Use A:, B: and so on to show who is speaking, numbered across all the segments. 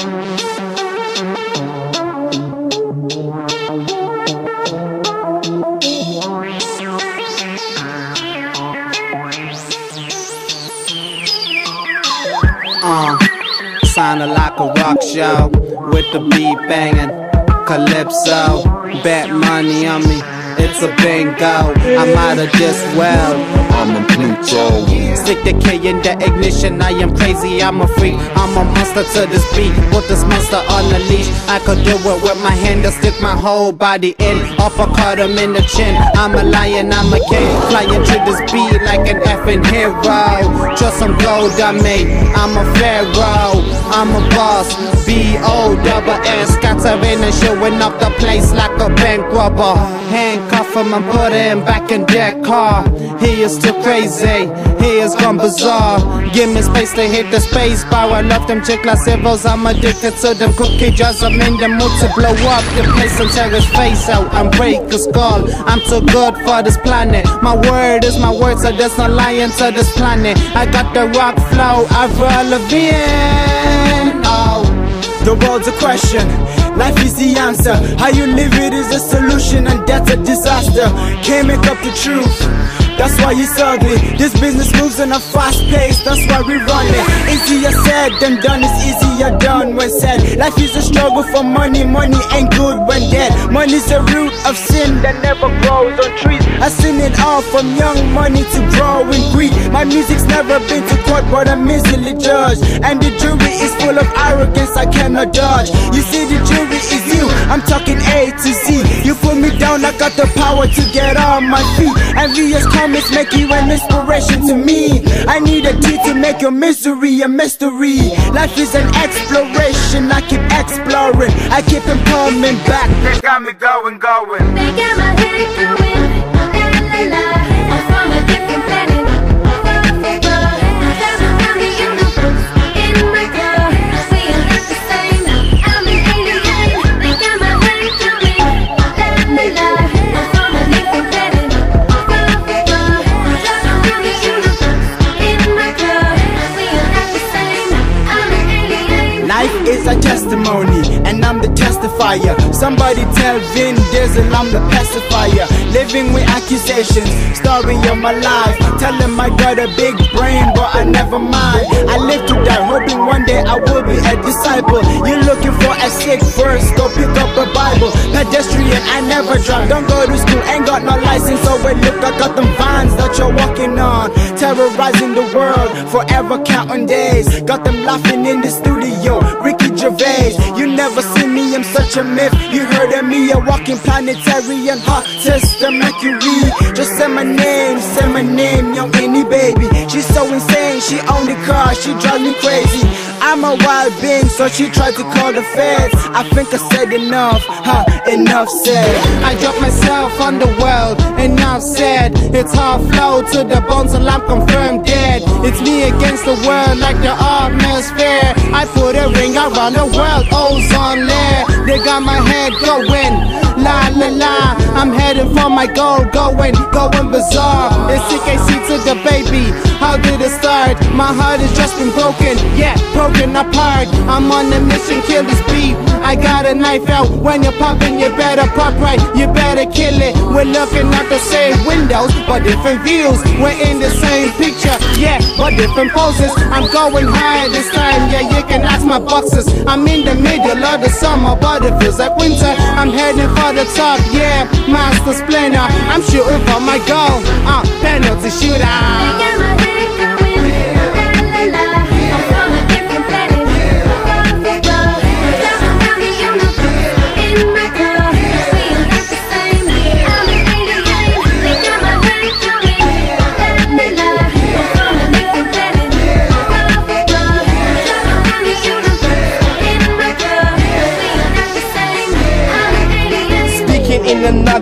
A: Uh, sounding like a rock show with the beat banging. Calypso, bet money on me. It's a bingo. I'm out of this world.
B: I'm a Pluto.
A: Stick the K in the ignition. I am crazy. I'm a freak. I'm a monster to this beat. Put this monster on the leash. I could do it with my hand I stick my whole body in. Uppercut him in the chin. I'm a lion. I'm a king. Flying through this beat like an effing hero. Just some gold me. I'm a pharaoh. I'm a boss. B O double S. Scattering and showing up the place like a bank robber. Handcuff him and put him back in that car. He is too crazy. He is gone bizarre. Give me space to hit the space bar. I love them chickless heroes. I'm addicted to them cookie jars. I'm in the mood to blow up the place and tear his face out and break a skull. I'm too good for this planet. My word is my word, so there's no lying to this planet. I got the rock flow. Avril Lavigne. Oh.
C: The world's a question. Life is the answer. How you live it is a solution, and that's a disaster. Can't make up the truth. That's why it's ugly. This business moves in a fast pace, that's why we run it. Easier said than done, it's easier done when said. Life is a struggle for money, money ain't good when dead. Money's the root of sin that never grows on trees. I've seen it all from young money to growing greed. My music's never been to court, but I'm easily judged. And the jury is full of arrogance I cannot dodge. You see, the jury is you, I'm talking A to Z. Down, I got the power to get on my feet. Envious comments make you an inspiration to me. I need a T to make your misery a mystery. Life is an exploration, I keep exploring. I keep them coming back. They got me going, going.
D: They got my head going.
C: And I'm the testifier. Somebody tell Vin Diesel I'm the pacifier. Living with accusations, story of my life. Tell him I got a big brain, but I never mind. I live to die, hoping one day I will be a disciple. Looking sick verse, go pick up a Bible. Pedestrian, I never drive, don't go to school, ain't got no license. So wait, look, I got them vines that you're walking on. Terrorizing the world, forever counting days. Got them laughing in the studio. Ricky Gervais, you never see me, I'm such a myth. You heard of me, a walking planetary and hottest the Mercury. Just say my name, say my name, Young Innie baby. She's so insane, she own the car, she drives me crazy. I'm a wild being, so she tried to call the feds. I think I said enough, huh? Enough said.
A: I dropped myself on the world, and now said it's hard flow to the bones till I'm confirmed dead. It's me against the world, like the atmosphere. I put a ring around the world, ozone layer. They got my head going, la la la. I'm heading for my goal, going, going bizarre. It's CKC to the baby. How did it start? My heart has just been broken, yeah, broken apart. I'm on a mission, kill this beat. I got a knife out. When you're popping, you better pop right. You better kill it. We're looking at the same windows, but different views. We're in the same picture, yeah, but different poses. I'm going higher this time, yeah. You can ask my boxes. I'm in the middle of the summer, but it feels like winter. I'm heading for the top, yeah. Master Splinter. I'm shooting for my goal. Uh, penalty shootout.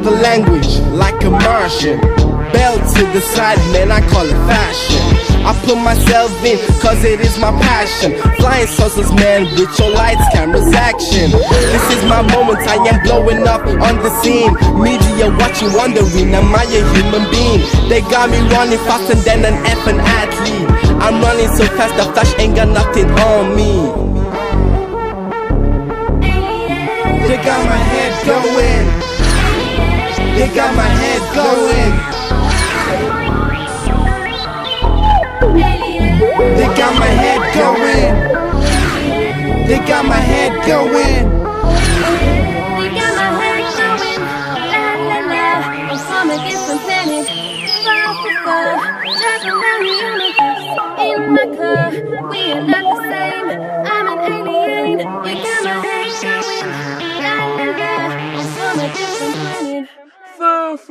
E: language, like a Martian. Belt to the side, man, I call it fashion. I put myself in, cause it is my passion. Flying saucers, man, with your lights, cameras, action. This is my moment, I am blowing up on the scene. Media watching, wondering, am I a human being? They got me running faster than an effing athlete. I'm running so fast, the flash ain't got nothing on me. They got my head going. They got my head going. They got my head going.
D: They got my head going.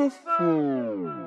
E: fofo.